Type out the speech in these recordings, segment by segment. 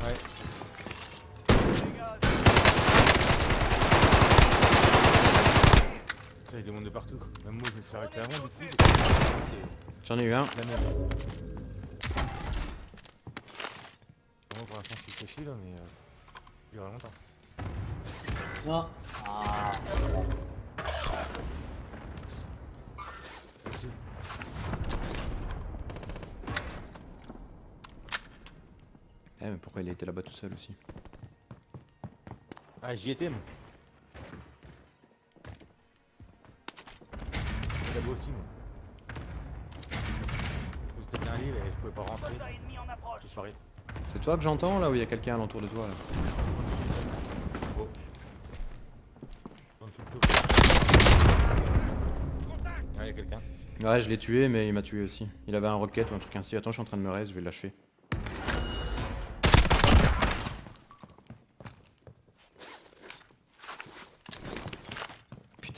Ouais. Putain, il demande de partout. Même moi, je me suis arrêté avant, du coup. J'en ai eu un. La même. Moi, pour l'instant, je suis caché là, mais. Euh, il y aura longtemps. Non. Ah. Mais pourquoi il a été là-bas tout seul aussi Ah, j'y étais, moi. Là-bas aussi, moi. J'étais bien libre et je pouvais pas rentrer. C'est toi que j'entends là ou il y a quelqu'un alentour de toi là Oh. Ah, y'a quelqu'un. Ouais, je l'ai tué, mais il m'a tué aussi. Il avait un rocket ou un truc ainsi. Attends, je suis en train de me raise, je vais le lâcher.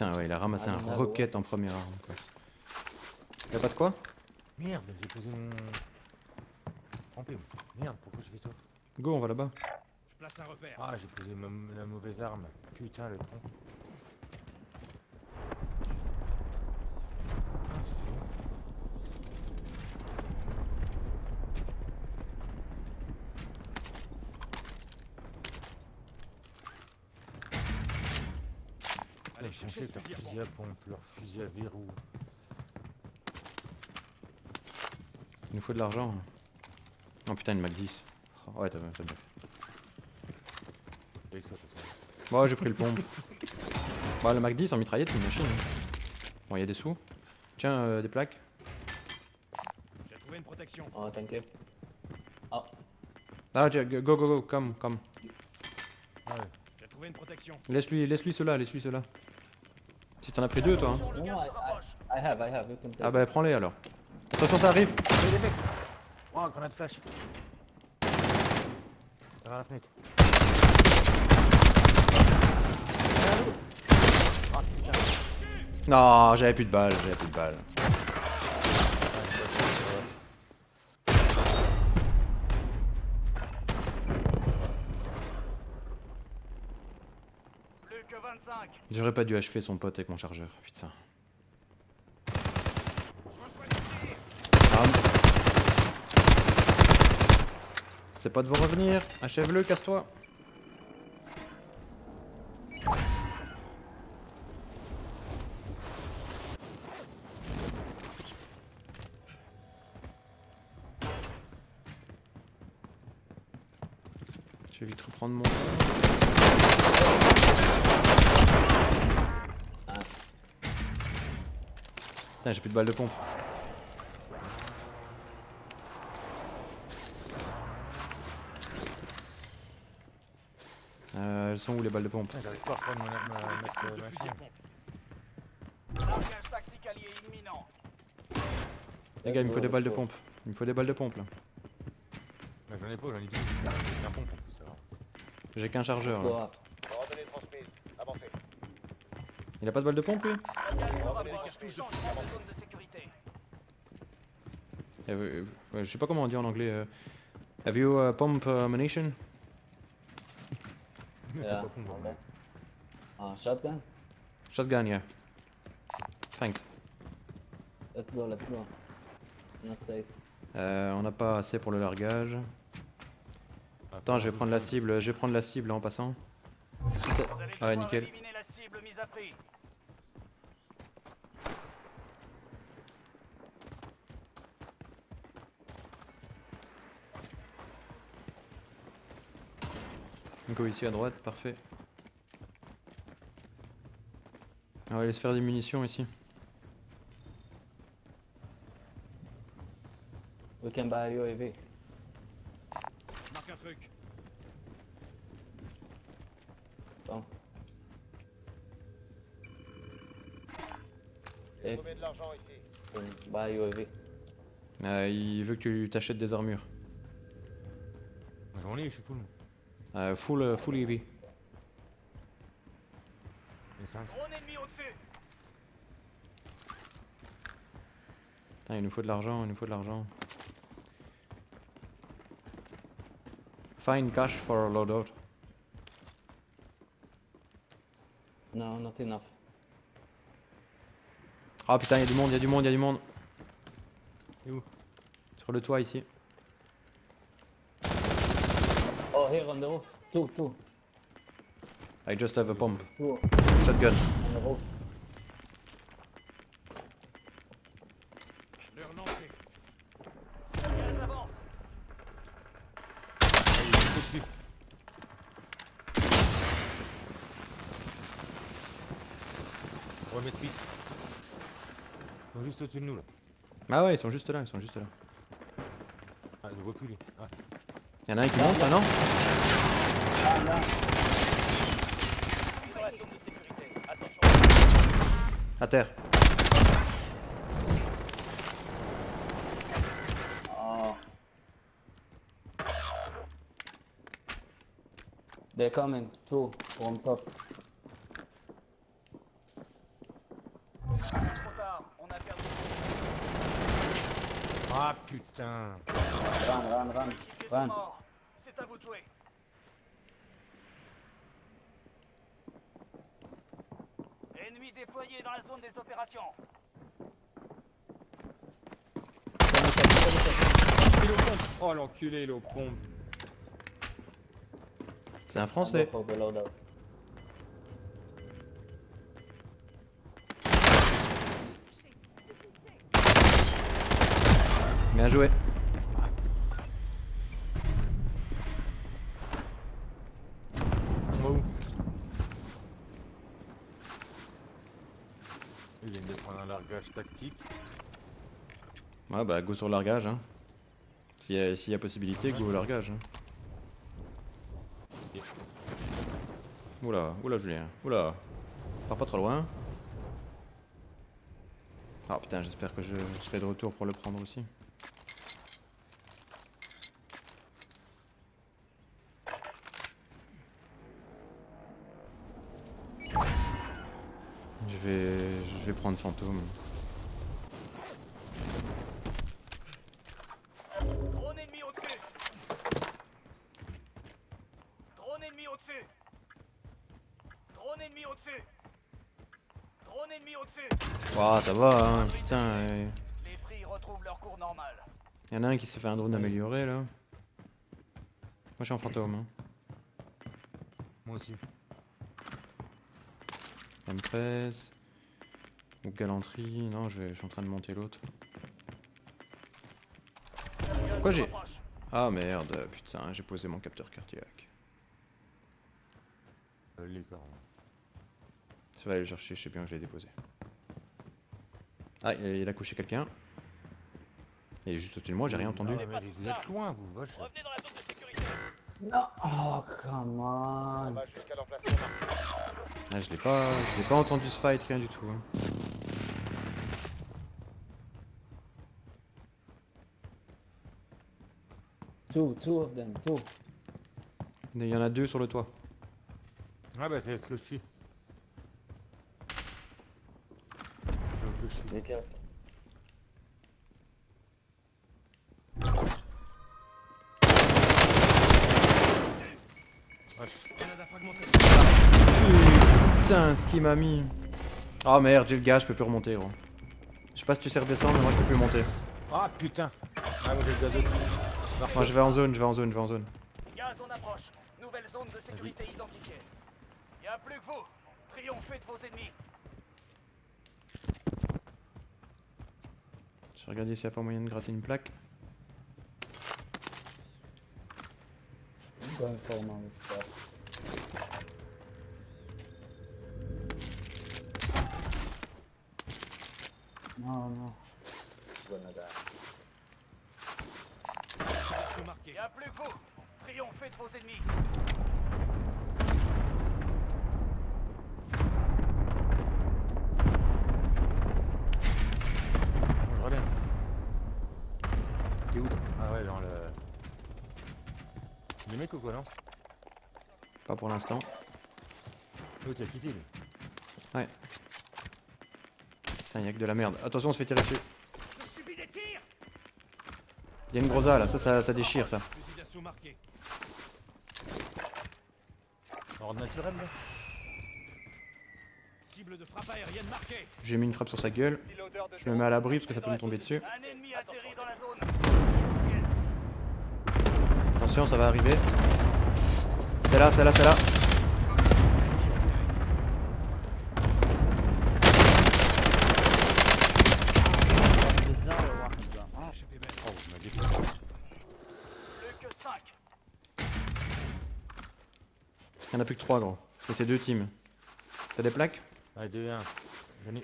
Putain, ouais, il a ramassé Ah, un y en a, rocket en première arme. Quoi. Y'a pas de quoi? Merde, j'ai posé mon. Trempé, moi. Merde, pourquoi j'ai fait ça? Go, on va là-bas. Je place un repère. Ah, j'ai posé ma- la mauvaise arme. Putain, le con. Ah, c'est bon. Allez, Putain, cherchez chercher ce leur fusil à fusil à pompe, leur fusil à verrou. Il nous faut de l'argent. Oh putain, une Mac 10. Oh, ouais, t'as t'as bien fait. Avec ça, j'ai pris le pompe. Bah, le Mac 10 en mitraillette, c'est une machine. hein. Bon, il y a des sous. Tiens, euh, des plaques. J'ai trouvé une protection. Oh, t'inquiète. Ah. Ah, go, go, go, come, come. Ah ouais. J'ai trouvé une protection. Laisse-lui, laisse-lui cela, laisse-lui cela. Si t'en as pris deux, toi. Hein. I, I, have, I have. Ah bah, prends-les alors. Attention, ça arrive. Oh, grenade flash Vers la fenêtre. Ah Non, j'avais plus de balles, j'avais plus de balles. Plus que 25. J'aurais pas dû achever son pote avec mon chargeur, putain. Ah. C'est pas de vous revenir, achève-le, casse-toi. Je vais vite reprendre mon... Putain, j'ai plus de balles de pompe. Euh, elles sont où les balles de pompe j'arrive pas à ma, ma, machine. Les gars, il me faut des balles de pompe. Il me faut des balles de pompe là. Bah, j'en ai pas, j'en ai plus, ça va. J'ai qu'un chargeur là. Il a pas de balles de pompe lui. Eh, euh, Je sais pas comment on dit en anglais. euh. Have you uh, pump uh, ammunition? Yeah. Ah, shotgun? Shotgun, yeah. Thanks. Let's go, let's go. Not safe. Euh, on n'a pas assez pour le largage. Attends, je vais prendre la cible, je vais prendre la cible en passant. Allez Ouais, nickel. éliminer la cible mise à prix. Go ici à droite, parfait. On va aller se faire des munitions ici. We can buy UAV. Je marque un truc. Bon. Et de l'argent ici. can buy UAV. Euh, il veut que tu t'achètes des armures. J'en ai, je suis full. Euh, full, euh, full EV. Les 5. Drone ennemi au-dessus. Putain, il nous faut de l'argent, il nous faut de l'argent. Find cash for loadout. No, not enough. Ah putain, y'a du monde, y'a du monde, y'a du monde. Et où? Sur le toit ici. Oh, here on the roof. Two, two. I just have a pump. Two Shotgun. on the roof. On va mettre 8. Ils sont juste au-dessus de nous là. Ah ouais, ils sont juste là, ils sont juste là. Ah, je le vois plus lui. Ah. Y'en a un qui monte là, non. À terre. Oh. They're coming. Two on top. Trop tard. On a perdu. ah putain. Run, run, run. Run. Morts. C'est à vous de jouer. Ennemis déployés dans la zone des opérations. Il est au pompe. Oh l'enculé, il est au pompe. C'est un français. loadout. Bien joué. On va où Il vient de prendre un largage Ouais, bah go sur le largage. Hein. S'il y, a- possibilité, go au largage. Hein. Oula, oula Julien, oula. Pars pas trop loin. Ah putain, j'espère que je serai de retour pour le prendre aussi. Je vais, je vais prendre fantôme. Ouah, ça va, hein, putain. euh, Les prix retrouvent leur cours normal. y en a un qui s'est fait un drone amélioré là. Moi je suis en fantôme. Hein. Moi aussi. M13. Ou galanterie. Non, je, vais- je suis en train de monter l'autre. Pourquoi j'ai-. Ah merde, putain, j'ai posé mon capteur cardiaque. Euh, les corps. Ça va aller le chercher, je sais bien où je l'ai déposé. Ah, il a couché quelqu'un. Il est juste au-dessus de moi, j'ai rien entendu. Mais vous êtes loin vous, vache. Revenez dans la zone de sécurité. No. Oh, come on. Ah, je l'ai pas, je l'ai pas entendu ce fight, rien du tout. hein. Two, two of them. Two. Il y en a deux sur le toit. Ah bah c'est ce que je suis. Je suis. Putain, ce qui m'a mis. Oh merde, j'ai le gaz, je peux plus remonter gros. Je sais pas si tu sais redescendre, mais moi je peux plus monter. Ah putain Ah moi j'ai le gaz aussi. Moi je vais en zone, je vais en zone, je vais en zone. Gaz en approche. Nouvelle zone de sécurité identifiée. Y a plus que vous. Triomphez de vos ennemis. Je vais regarder s'il y a pas moyen de gratter une plaque. I'm going for my stuff. No, no. Gonna die. Perso marqué. Y a plus que vous. Triomphez de vos ennemis. Bon, je reviens. T'es où toi Ah ouais dans le. Les mecs ou quoi non Pas pour l'instant. L'autre il a quitté lui. Ouais. Putain, y'a que de la merde. Attention, on se fait tirer dessus. Y'a une grosa là, ça, ça, ça déchire ça. Naturel là. J'ai mis une frappe sur sa gueule. Je me mets à l'abri parce que ça peut me tomber dessus. Attention, ça va arriver. C'est là, c'est là, c'est là. Échappée belle. Oh, vous m'avez défoncé. Plus que 5. Il y en a plus que 3 gros. Et c'est deux teams. T'as des plaques? Allez, 2 1. J'en ai une.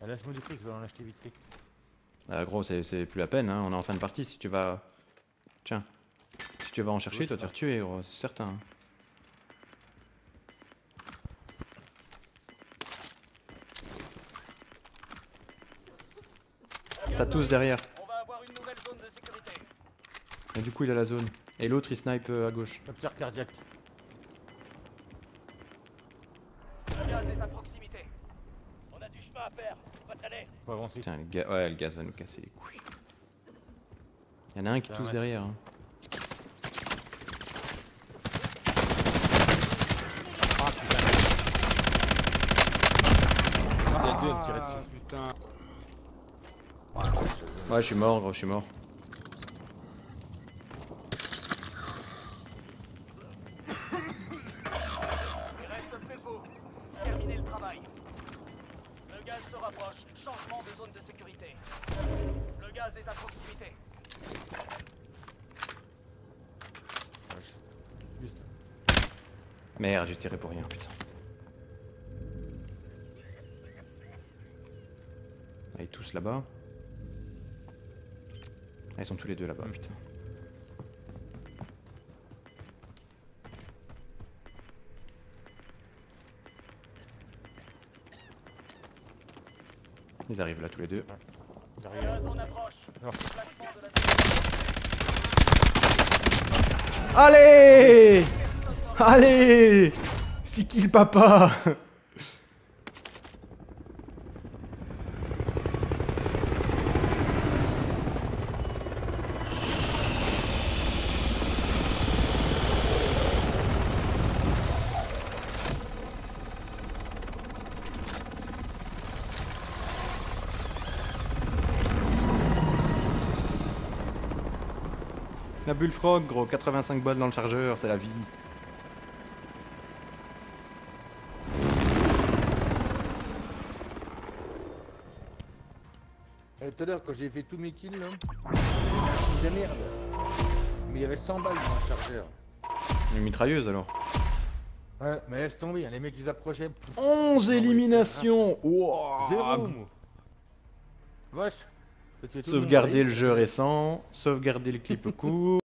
Ah, Lâche-moi du fric, je vais en acheter vite fait. Ah gros, c'est c'est plus la peine, hein. on est en fin de partie. Si tu vas. Tiens. Si tu vas en chercher, toi c'est t'es retué, gros, c'est certain. Ça tousse derrière. On va avoir une nouvelle zone de sécurité. Et du coup, il a la zone. Et l'autre, il snipe euh, à gauche. Capteur cardiaque. Le gaz est à proximité. On a du chemin à faire. On va t'aller. Faut avancer. Putain, le, ga- ouais, le gaz va nous casser les couilles. Il y en a un qui Putain, tousse derrière. hein. Ah putain. Il y a deux à me tirer Ah, dessus. putain. Je- Ouais, je suis mort, gros, je suis mort. Il reste plus vous. Terminez le travail. Le gaz se rapproche. Changement de zone de sécurité. Le gaz est à proximité. Juste. Merde, j'ai tiré pour rien, putain. Ah, tous là-bas. Ah, ils sont tous les deux là-bas, Hmm. putain. Ils arrivent là tous les deux. Zone. Allez Allez C'est qui le papa La bullfrog, gros, 85 balles dans le chargeur, c'est la vie. Euh, Tout à l'heure, quand j'ai fait tous mes kills, là, machine de merde. Mais il y avait 100 balles dans le chargeur. Une mitrailleuse alors. Ouais, mais laisse tomber, hein, les mecs ils approchaient. pff, 11 oui, éliminations Wouah. Zéro, Sauvegarder le jeu récent, sauvegarder le clip court.